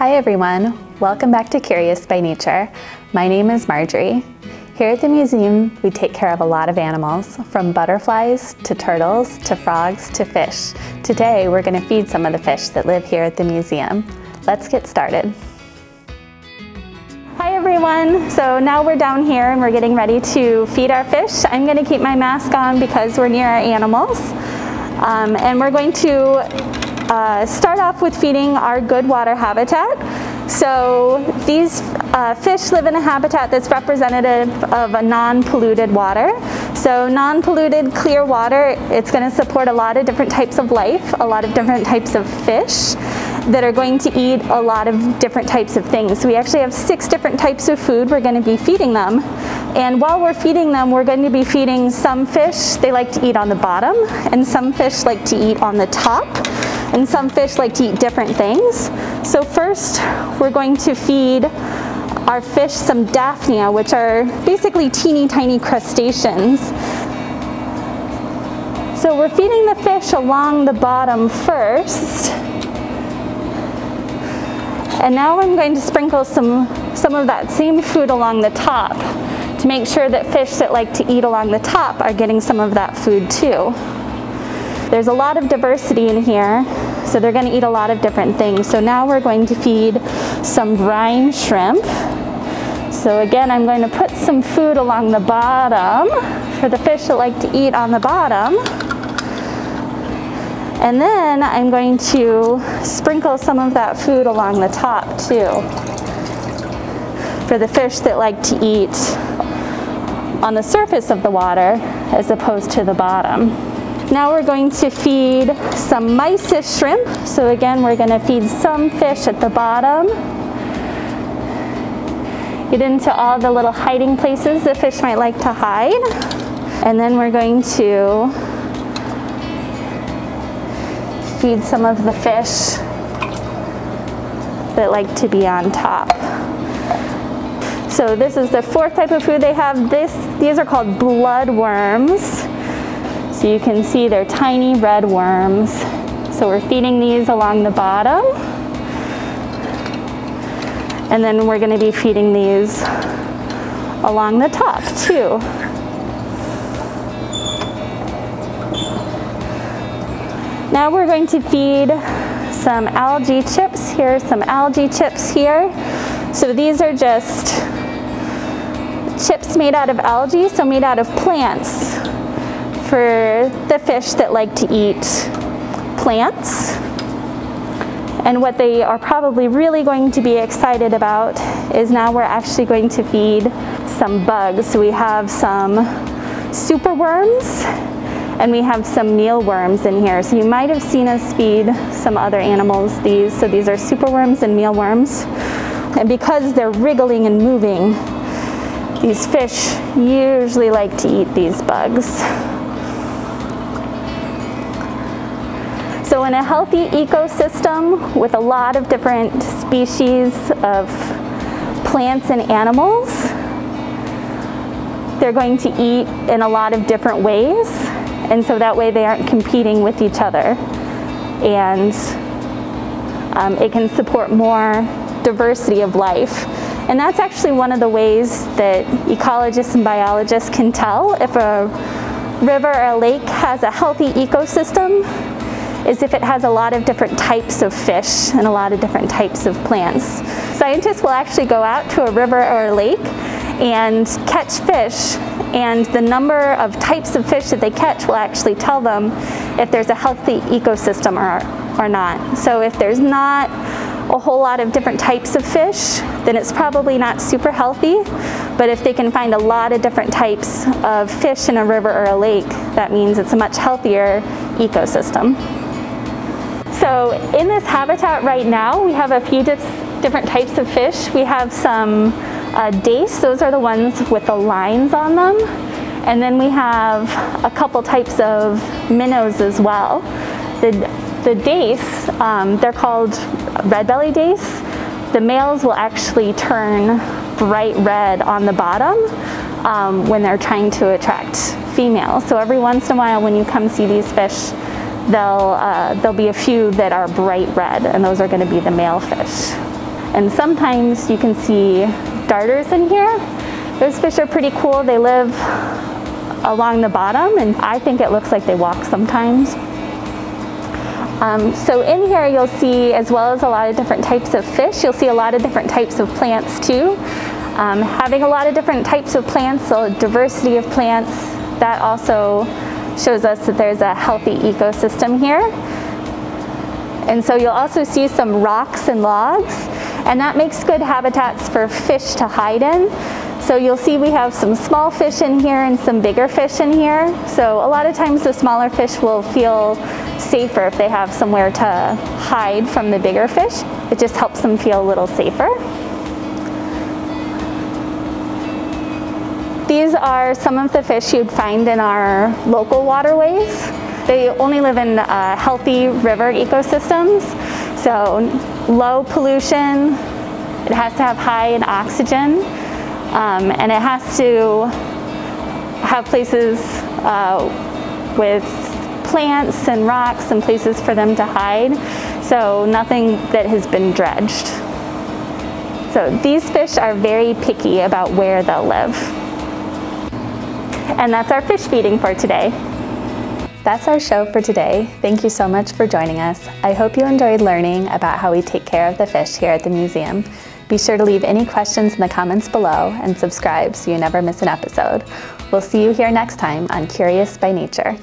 Hi everyone, welcome back to Curious by Nature. My name is Marjorie. Here at the museum, we take care of a lot of animals, from butterflies to turtles to frogs to fish. Today, we're gonna feed some of the fish that live here at the museum. Let's get started. Hi everyone, so now we're down here and we're getting ready to feed our fish. I'm gonna keep my mask on because we're near our animals. Um, and we're going to uh, start off with feeding our good water habitat. So these uh, fish live in a habitat that's representative of a non-polluted water. So non-polluted clear water, it's going to support a lot of different types of life, a lot of different types of fish that are going to eat a lot of different types of things. So we actually have six different types of food we're going to be feeding them. And while we're feeding them, we're going to be feeding some fish, they like to eat on the bottom, and some fish like to eat on the top and some fish like to eat different things. So first, we're going to feed our fish some daphnia, which are basically teeny tiny crustaceans. So we're feeding the fish along the bottom first. And now I'm going to sprinkle some, some of that same food along the top to make sure that fish that like to eat along the top are getting some of that food too. There's a lot of diversity in here, so they're gonna eat a lot of different things. So now we're going to feed some brine shrimp. So again, I'm going to put some food along the bottom for the fish that like to eat on the bottom. And then I'm going to sprinkle some of that food along the top too for the fish that like to eat on the surface of the water as opposed to the bottom. Now we're going to feed some mysis shrimp. So again, we're gonna feed some fish at the bottom. Get into all the little hiding places the fish might like to hide. And then we're going to feed some of the fish that like to be on top. So this is the fourth type of food they have. This, these are called blood worms. So you can see they're tiny red worms. So we're feeding these along the bottom. And then we're gonna be feeding these along the top too. Now we're going to feed some algae chips. Here's some algae chips here. So these are just chips made out of algae, so made out of plants for the fish that like to eat plants. And what they are probably really going to be excited about is now we're actually going to feed some bugs. So we have some super worms and we have some mealworms in here. So you might have seen us feed some other animals these. So these are super worms and mealworms. And because they're wriggling and moving, these fish usually like to eat these bugs. So in a healthy ecosystem with a lot of different species of plants and animals, they're going to eat in a lot of different ways. And so that way they aren't competing with each other. And um, it can support more diversity of life. And that's actually one of the ways that ecologists and biologists can tell if a river or a lake has a healthy ecosystem is if it has a lot of different types of fish and a lot of different types of plants. Scientists will actually go out to a river or a lake and catch fish and the number of types of fish that they catch will actually tell them if there's a healthy ecosystem or, or not. So if there's not a whole lot of different types of fish, then it's probably not super healthy. But if they can find a lot of different types of fish in a river or a lake, that means it's a much healthier ecosystem. So in this habitat right now, we have a few different types of fish. We have some uh, dace, those are the ones with the lines on them. And then we have a couple types of minnows as well. The, the dace, um, they're called red belly dace. The males will actually turn bright red on the bottom um, when they're trying to attract females. So every once in a while when you come see these fish, There'll, uh, there'll be a few that are bright red, and those are going to be the male fish. And sometimes you can see darters in here. Those fish are pretty cool. They live along the bottom and I think it looks like they walk sometimes. Um, so in here you'll see, as well as a lot of different types of fish, you'll see a lot of different types of plants too. Um, having a lot of different types of plants, a diversity of plants, that also shows us that there's a healthy ecosystem here. And so you'll also see some rocks and logs, and that makes good habitats for fish to hide in. So you'll see we have some small fish in here and some bigger fish in here. So a lot of times the smaller fish will feel safer if they have somewhere to hide from the bigger fish. It just helps them feel a little safer. These are some of the fish you'd find in our local waterways. They only live in uh, healthy river ecosystems, so low pollution, it has to have high in oxygen, um, and it has to have places uh, with plants and rocks and places for them to hide. So nothing that has been dredged. So these fish are very picky about where they'll live. And that's our fish feeding for today. That's our show for today. Thank you so much for joining us. I hope you enjoyed learning about how we take care of the fish here at the museum. Be sure to leave any questions in the comments below and subscribe so you never miss an episode. We'll see you here next time on Curious by Nature.